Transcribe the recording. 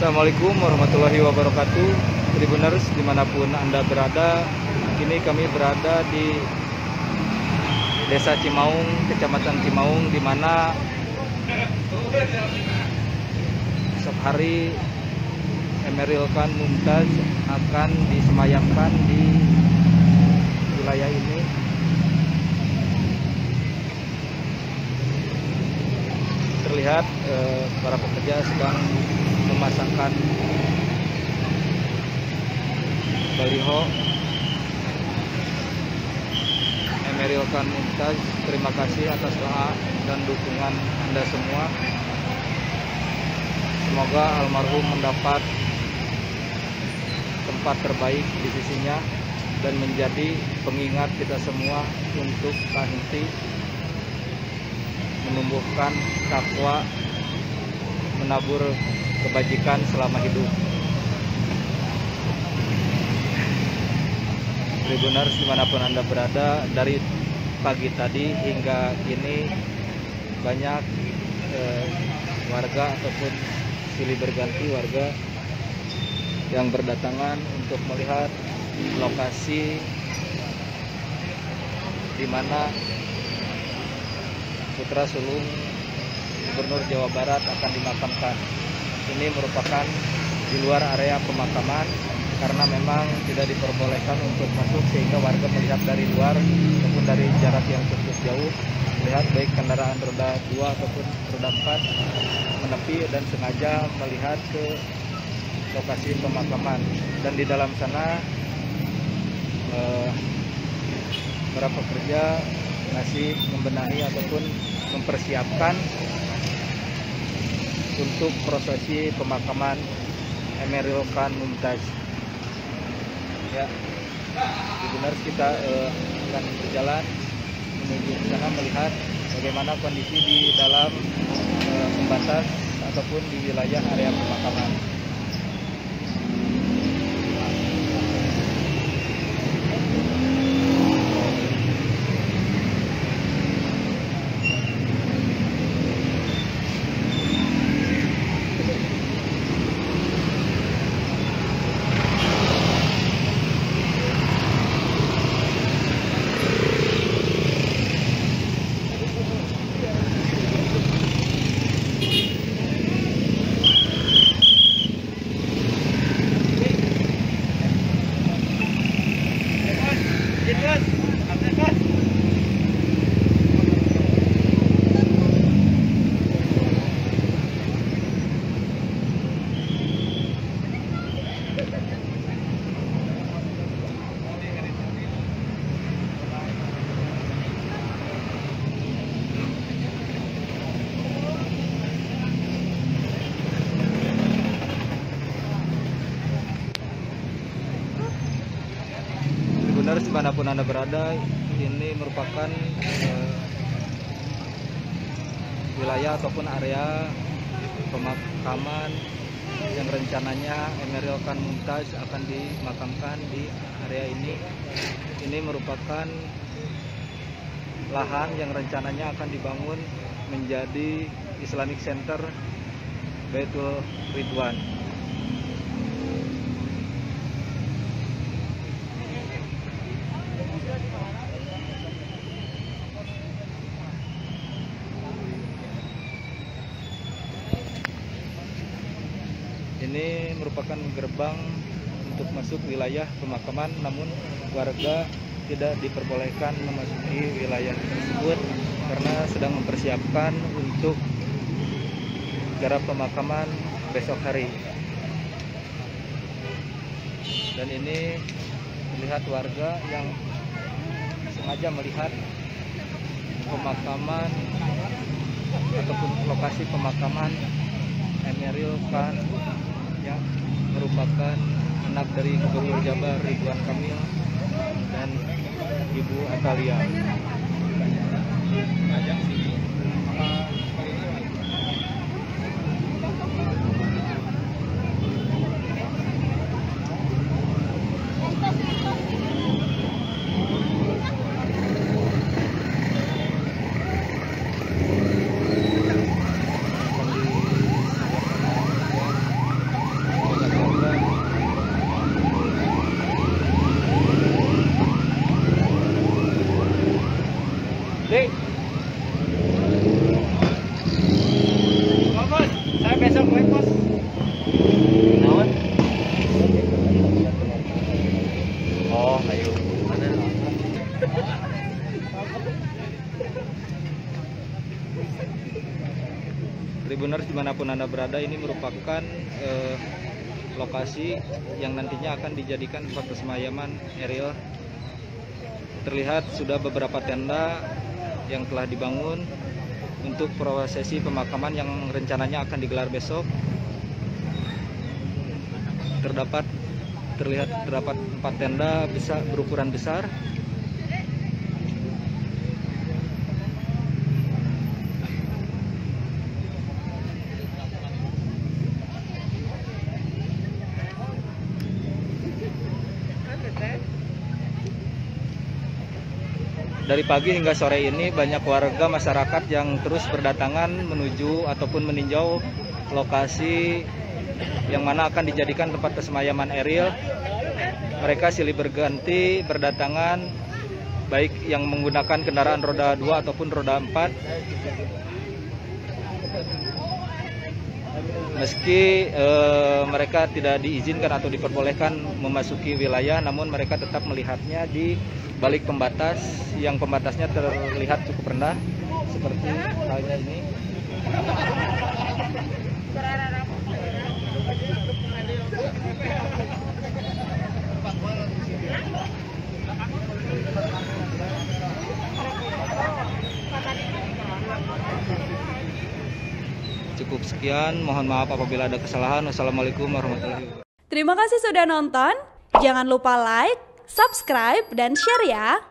Assalamualaikum warahmatullahi wabarakatuh. Tribuners di mana pun Anda berada. Kini kami berada di Desa Cimaung, Kecamatan Cimaung di mana esok hari Emeril Khan Mumtaz akan disemayamkan di wilayah ini. Terlihat eh, para pekerja sedang memasangkan baliho. Emeril Khan Mumtaz terima kasih atas doa dan dukungan Anda semua. Semoga almarhum mendapat tempat terbaik di sisinya dan menjadi pengingat kita semua untuk henti menumbuhkan takwa menabur kebajikan selama hidup. Tribuners di mana pun Anda berada dari pagi tadi hingga kini banyak eh, warga ataupun silih berganti warga yang berdatangan untuk melihat lokasi di mana putra sulung Gubernur Jawa Barat akan dimakamkan. Ini merupakan di luar area pemakaman karena memang tidak diperbolehkan untuk masuk sehingga warga melihat dari luar maupun dari jarak yang cukup jauh melihat baik kendaraan roda 2 ataupun roda 4 menepi dan sengaja melihat ke lokasi pemakaman. Dan di dalam sana eh, para pekerja masih membenahi ataupun mempersiapkan untuk prosesi pemakaman Emeril Khan Mumtaz. Ya, benar kita eh, akan berjalan menuju ke sana melihat bagaimana kondisi di dalam eh, pembatas ataupun di wilayah area pemakaman. Di mana pun anda berada, ini merupakan eh, wilayah ataupun area pemakaman yang rencananya Emeril Khan Mumtaz akan dimakamkan di area ini. Ini merupakan lahan yang rencananya akan dibangun menjadi Islamic Center Baitul Ridwan. Ini merupakan gerbang untuk masuk wilayah pemakaman, namun warga tidak diperbolehkan memasuki wilayah tersebut karena sedang mempersiapkan untuk garap pemakaman besok hari. Dan ini melihat warga yang sengaja melihat pemakaman ataupun lokasi pemakaman Emeril Khan merupakan anak dari Gubernur Jabar Ridwan Kamil dan Ibu Atalia. Di mana pun anda berada ini merupakan eh, lokasi yang nantinya akan dijadikan tempat persemayaman Ariel terlihat sudah beberapa tenda yang telah dibangun untuk prosesi pemakaman yang rencananya akan digelar besok. Terdapat terlihat terdapat empat tenda besar berukuran besar dari pagi hingga sore ini banyak warga masyarakat yang terus berdatangan menuju ataupun meninjau lokasi yang mana akan dijadikan tempat persemayaman Eril. Mereka silih berganti berdatangan baik yang menggunakan kendaraan roda 2 ataupun roda 4. Meski eh, mereka tidak diizinkan atau diperbolehkan memasuki wilayah, namun mereka tetap melihatnya di balik pembatas yang pembatasnya terlihat cukup rendah seperti halnya ini cukup sekian mohon maaf apabila ada kesalahan wassalamualaikum warahmatullahi wabarakatuh Terima kasih sudah nonton. Jangan lupa like, subscribe, dan share ya.